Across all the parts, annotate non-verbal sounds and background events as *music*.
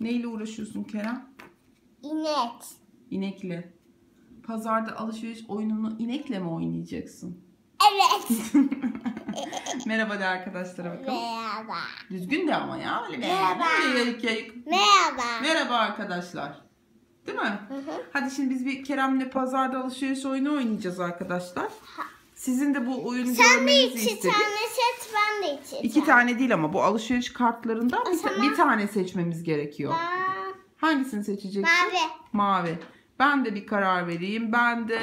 Neyle uğraşıyorsun Kerem? İnek. İnekle. Pazarda alışveriş oyununu inekle mi oynayacaksın? Evet. *laughs* Merhaba de arkadaşlara bakalım. Merhaba. Düzgün de ama ya. Öyle Merhaba. Öyle yayık yayık. Merhaba. Merhaba arkadaşlar. Değil mi? Hı hı. Hadi şimdi biz bir Kerem'le pazarda alışveriş oyunu oynayacağız arkadaşlar. Sizin de bu oyunu Sen görmenizi iki istedik. tane seç ben de iki İki tane değil ama bu alışveriş kartlarından bir, zaman- bir tane seçmemiz gerekiyor. Ben... Hangisini seçeceksin? Mavi. Mavi. Ben de bir karar vereyim. Ben de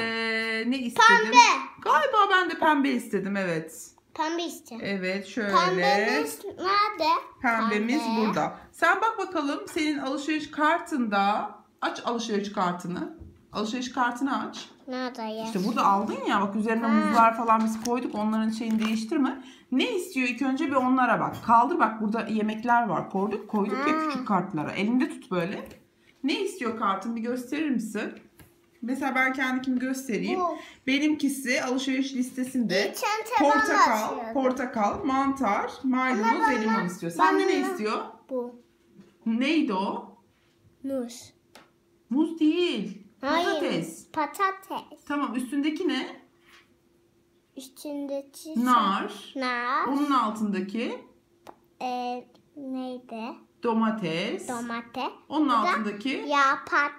ne istedim? Pembe. Galiba ben de pembe istedim evet. Pembe işte. Evet şöyle. Pembemiz nerede? Pembemiz Pembe. burada. Sen bak bakalım senin alışveriş kartında aç alışveriş kartını. Alışveriş kartını aç. Nerede ya? İşte burada aldın ya bak üzerine Ha. muzlar falan biz koyduk onların şeyini değiştirme. Ne istiyor ilk önce bir onlara bak. Kaldır bak burada yemekler var koyduk koyduk ya Ha. küçük kartlara. Elinde tut böyle. Ne istiyor kartın bir gösterir misin? Mesela ben kendikimi göstereyim. Bu. Benimkisi alışveriş listesinde Geçen taban portakal, açıyordum. portakal, mantar, maydanoz ve limon istiyor. Sen de ne bana- istiyor? Bu. Neydi o? Muz. Muz değil. Hayır. Patates. Patates. Tamam üstündeki ne? Üstündeki Nar. Nar. Onun altındaki E, neydi? domates. Domates. Onun da altındaki Yaprak.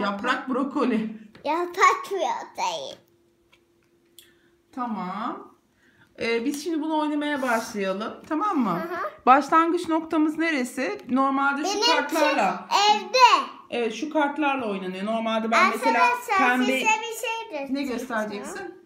yaprak brokoli. Yaprak protein. Tamam. Ee, biz şimdi bunu oynamaya başlayalım. Tamam mı? Hı. Başlangıç noktamız neresi? Normalde şu Benimki kartlarla. evde. Evet şu kartlarla oynanıyor. Normalde ben mesela Arkadaşlar pembe... bir şey göstereceğim. Ne göstereceksin?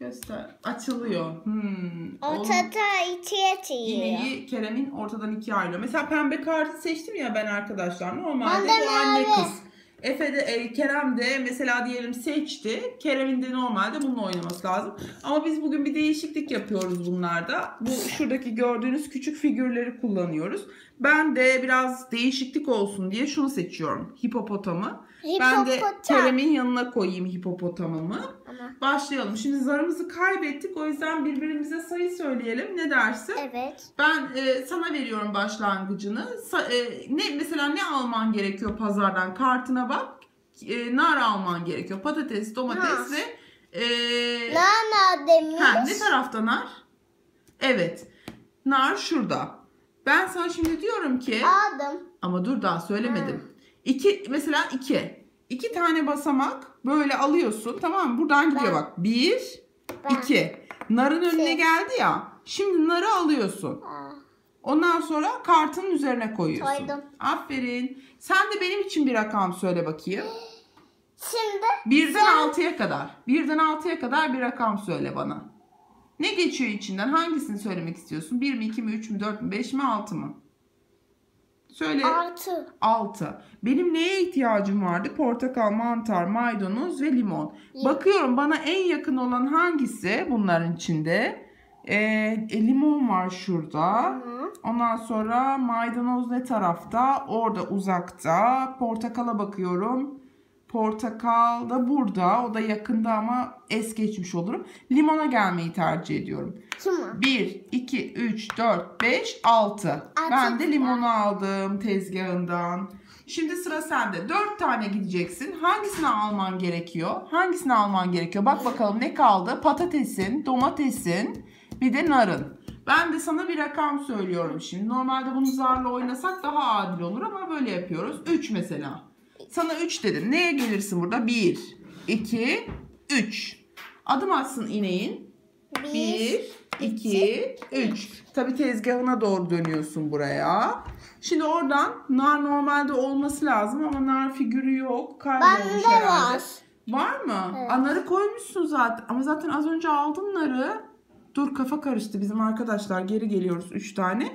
Göster. Açılıyor. Hmm. Ortada ikiye çiğiyor. iğneyi Kerem'in ortadan ikiye ayrılıyor. Mesela pembe kartı seçtim ya ben arkadaşlar. Normalde bu anne kız. Efe de e, Kerem de mesela diyelim seçti. Kerem'in de normalde bununla oynaması lazım. Ama biz bugün bir değişiklik yapıyoruz bunlarda. Bu şuradaki gördüğünüz küçük figürleri kullanıyoruz. Ben de biraz değişiklik olsun diye şunu seçiyorum. Hipopotamı. Ben de Hipopotam. Kerem'in yanına koyayım hipopotamımı. Ama- Başlayalım. Şimdi zarımızı kaybettik. O yüzden birbirimize sayı söyleyelim. Ne dersin? Evet. Ben e, sana veriyorum başlangıcını. Sa- e, ne mesela ne alman gerekiyor pazardan? Kartına bak. E, nar alman gerekiyor. Patates, domates Nar. ve e, Nana demiş. ha, ne tarafta nar? Evet. Nar şurada. Ben sana şimdi diyorum ki Aldım. ama dur daha söylemedim. İki mesela iki. İki tane basamak böyle alıyorsun. Tamam mı? Buradan gidiyor bak. Bir, Ben. iki. Narın önüne İki. geldi ya. Şimdi narı alıyorsun. Aa, Ondan sonra kartının üzerine koyuyorsun. Koydum. Aferin. Sen de benim için bir rakam söyle bakayım. *gasps* Şimdi Birden altıya kadar. Birden altıya kadar bir rakam söyle bana. Ne geçiyor içinden? Hangisini söylemek istiyorsun? 1 mi, 2 mi, 3 mü, 4 mü, 5 mi, 6 mı? Söyle. altı. 6. Benim neye ihtiyacım vardı? Portakal, mantar, maydanoz ve limon. Lim- Bakıyorum bana en yakın olan hangisi bunların içinde? Ee, e, limon var şurada. Hı. Ondan sonra maydanoz ne tarafta? Orada uzakta. Portakala bakıyorum. Portakal da burada. O da yakında ama es geçmiş olurum. Limona gelmeyi tercih ediyorum. Kim 1, 2, 3, 4, 5, 6. Ben de limonu aldım tezgahından. Şimdi sıra sende. 4 tane gideceksin. Hangisini alman gerekiyor? Hangisini alman gerekiyor? Bak bakalım ne kaldı? Patatesin, domatesin, bir de narın. Ben de sana bir rakam söylüyorum şimdi. Normalde bunu zarla oynasak daha adil olur ama böyle yapıyoruz. 3 mesela. Sana 3 dedim. Neye gelirsin burada? 1, 2, 3. Adım atsın ineğin. Bir. 1, 2, 3. Tabi tezgahına doğru dönüyorsun buraya. Şimdi oradan nar normalde olması lazım ama nar figürü yok. Kaybolmuş Bende herhalde. var. Var mı? Evet. Aa, narı koymuşsun zaten. Ama zaten az önce aldın narı. Dur kafa karıştı bizim arkadaşlar. Geri geliyoruz 3 tane.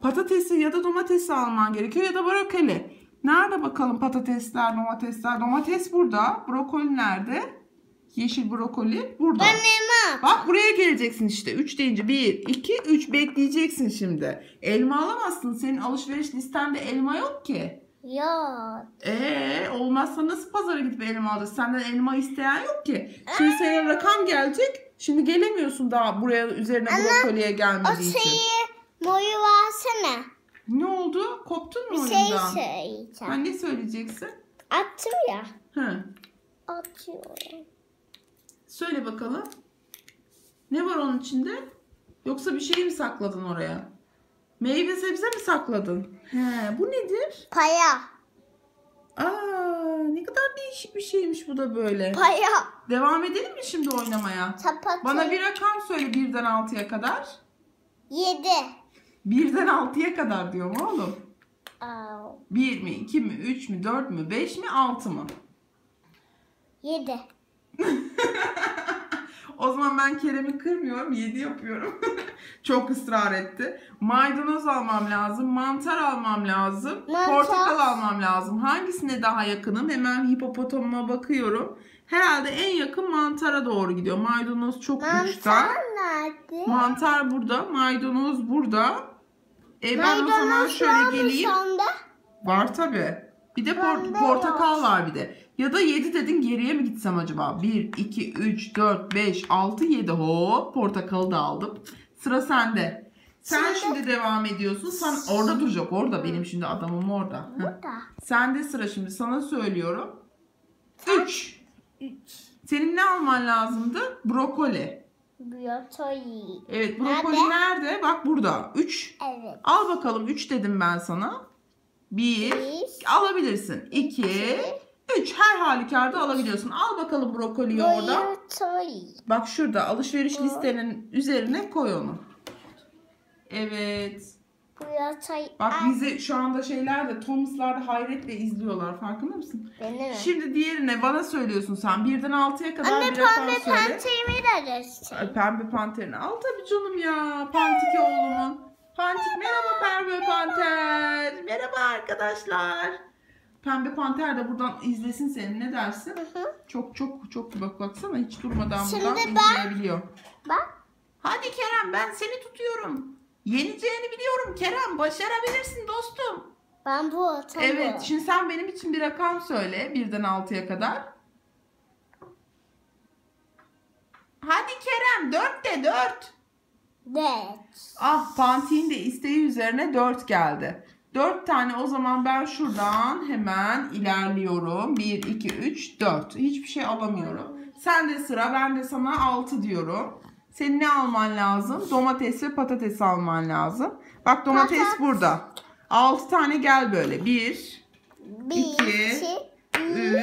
Patatesi ya da domatesi alman gerekiyor ya da brokoli. Nerede bakalım patatesler, domatesler? Domates burada. Brokoli nerede? Yeşil brokoli burada. Elma. Bak buraya geleceksin işte. 3 deyince 1, 2, 3 bekleyeceksin şimdi. Elma alamazsın. Senin alışveriş listende elma yok ki. Yok. Ee olmazsa nasıl pazara gidip elma alırsın? Senden elma isteyen yok ki. Şimdi senin rakam gelecek. Şimdi gelemiyorsun daha buraya üzerine brokoliye O gelmediği için. şeyi moyu versene. Ne oldu? koptun mu Bir şey oyundan? söyleyeceğim. Ha, ne söyleyeceksin? Attım ya. Hı. Atıyorum. Söyle bakalım. Ne var onun içinde? Yoksa bir şey mi sakladın oraya? Meyve sebze mi sakladın? He, bu nedir? Paya. Aa, ne kadar değişik bir şeymiş bu da böyle. Paya. Devam edelim mi şimdi oynamaya? Tapatı. Bana bir rakam söyle birden altıya kadar. Yedi. Birden altıya kadar diyorum oğlum. Aa, Bir mi, iki mi, üç mü, dört mü, beş mi, altı mı? Yedi. *laughs* O zaman ben Kerem'i kırmıyorum. 7 yapıyorum. *laughs* Çok ısrar etti. Maydanoz almam lazım. Mantar almam lazım. Mantar. Portakal almam lazım. Hangisine daha yakınım? Hemen hipopotamıma bakıyorum. Herhalde en yakın mantara doğru gidiyor. Maydanoz çok uçta. Mantar nerede? Mantar burada. Maydanoz burada. E ben o zaman Maydanoz var şöyle mı geleyim. sende? Var tabi. Bir de por- Bende portakal var bir de. Ya da 7 dedin geriye mi gitsem acaba? 1, 2, 3, 4, 5, 6, 7. Hop portakalı da aldım. Sıra sende. Sen Şimdi- şimdi devam ediyorsun. Sen orada duracak. Orada benim şimdi adamım orada. Heh. Burada. Sende sıra şimdi. Sana söylüyorum. 3. Üç. Senin ne alman lazımdı? Brokoli. Biyotoyi. Evet brokoli Nerede? nerede? Bak burada. 3. Evet. Al bakalım 3 dedim ben sana. 1. Bir. Alabilirsin. 2. 3. Her halükarda alabiliyorsun. Al bakalım brokoliyi orada. Biyotoyi. Bak şurada alışveriş listenin üzerine koy onu. Evet. Bak bizi şu anda şeylerde Thomas'larda hayretle izliyorlar. Farkında mısın? Benim? Şimdi diğerine bana söylüyorsun sen. Birden altıya kadar Anne bir rakam pembe söyle. pençemi de göster. Ay, Pembe panterini al tabii canım ya. Pantiki oğlumun. Pantik merhaba pembe panter. Merhaba arkadaşlar. Pembe panter de buradan izlesin seni ne dersin? hı. Çok çok çok bak baksana hiç durmadan Şimdi buradan ben- izleyebiliyor. Bak. Hadi Kerem ben seni tutuyorum. Yeneceğini biliyorum Kerem. Başarabilirsin dostum. Ben bu ortamı. Evet şimdi sen benim için bir rakam söyle. Birden altıya kadar. Hadi Kerem dörtte dört. Evet. Ah Pantik'in de isteği üzerine 4 geldi. 4 tane o zaman ben şuradan hemen ilerliyorum. 1, 2, 3, 4. Hiçbir şey alamıyorum. Sen de sıra ben de sana 6 diyorum. Senin ne alman lazım? Domates ve patates alman lazım. Bak domates Patates. burada. 6 tane gel böyle. 1, Bir, İki, iki,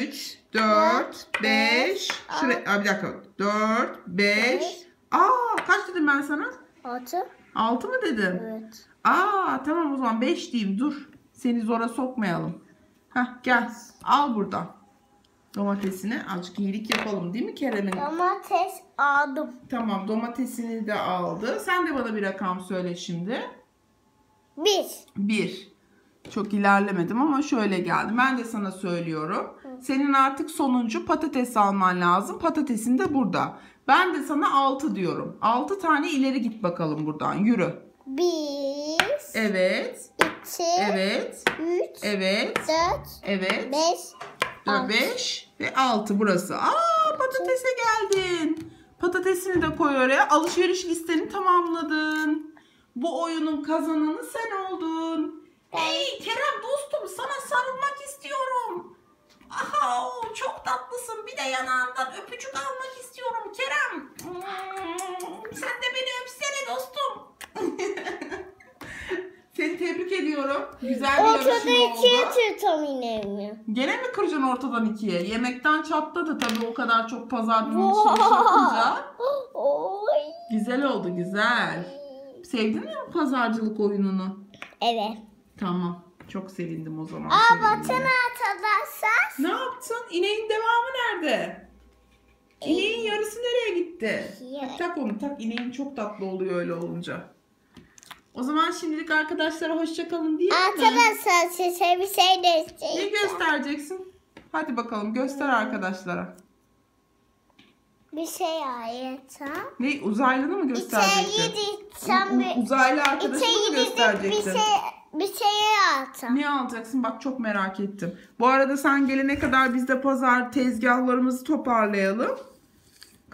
üç, 3, 4, 5. Şuraya, bir dakika. 4, 5. Beş. Aa kaç dedim ben sana? altı. 6 mı dedim? Evet. Aa tamam o zaman 5 diyeyim dur. Seni zora sokmayalım. Heh gel al buradan. Domatesini azıcık iyilik yapalım değil mi Kerem'in? Domates aldım. Tamam domatesini de aldı. Sen de bana bir rakam söyle şimdi. Bir. 1. Çok ilerlemedim ama şöyle geldi. Ben de sana söylüyorum. Senin artık sonuncu patates alman lazım. Patatesin de burada. Ben de sana 6 diyorum. 6 tane ileri git bakalım buradan. Yürü. Bir. Evet. iki, Evet. Üç. Evet. Dört. Evet. Beş. altı. 5 ve 6 burası. Aa patatese geldin. Patatesini de koy oraya. Alışveriş listeni tamamladın. Bu oyunun kazananı sen oldun. Hey Kerem dostum sana sarılmak istiyorum. Aha çok tatlısın. Bir de yanağından öpücük almak istiyorum Kerem. Hmm, Sen de beni öpsene dostum. Seni tebrik ediyorum. Güzel bir Ortada yarışma ikiye oldu. tutamıyorum. Gene mi kıracaksın ortadan ikiye? Yemekten çatladı tabii o kadar çok pazardan Vay. alışveriş yapınca. Oy. Güzel oldu güzel. Sevdin mi bu pazarcılık oyununu? Evet. Tamam. Çok sevindim o zaman. Aa sevindim. baksana arkadaşlar. Ne yaptın? İneğin devamı nerede? İneğin yarısı nereye gitti? Tak onu tak. İneğin çok tatlı oluyor öyle olunca. O zaman şimdilik arkadaşlara hoşçakalın diyelim? Arkadaşlar size bir şey de Ne göstereceksin? Hadi bakalım göster arkadaşlara. Bir şey ayıracağım. Ne uzaylını mı gösterecektin? diyeceğim. U- uzaylı arkadaşını mı İçeriye de bir gösterecektin? şey bir şey alacağım. Ne alacaksın? Bak çok merak ettim. Bu arada sen gelene kadar biz de pazar tezgahlarımızı toparlayalım.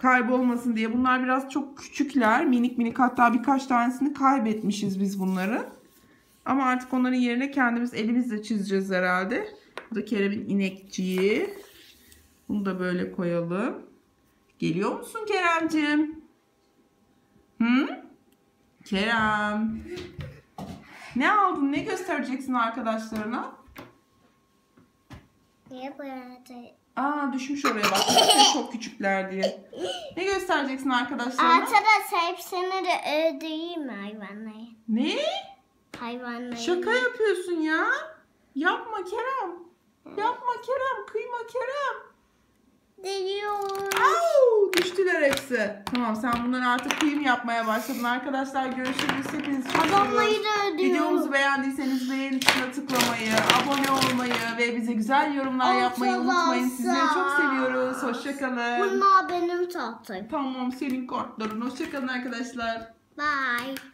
Kaybolmasın diye. Bunlar biraz çok küçükler. Minik minik hatta birkaç tanesini kaybetmişiz biz bunları. Ama artık onların yerine kendimiz elimizle çizeceğiz herhalde. Bu da Kerem'in inekçiği. Bunu da böyle koyalım. Geliyor musun Keremcim? Hı? Kerem. Ne aldın? Ne göstereceksin arkadaşlarına? Niye burada? Aa düşmüş oraya bak. Çok küçükler diye. Ne göstereceksin arkadaşlarına? Arkadaşlar hepsini de öldüreyim hayvanları. Ne? Hayvanları. Şaka yapıyorsun ya. Yapma Kerem. Yapma Kerem. Kıyma Kerem. Au, düştüler hepsi. Tamam sen bunları artık kıyım yapmaya başladın. Arkadaşlar görüşürüz. Hepinizi çok da öldürüyorum. Videomuzu beğendiyseniz beğen tuşuna tıklamayı, abone olmayı ve bize güzel yorumlar yapmayı unutmayın. Sizleri çok seviyoruz. Hoşçakalın. Bunlar benim tahtım. Tamam senin kartların. Hoşçakalın arkadaşlar. Bye.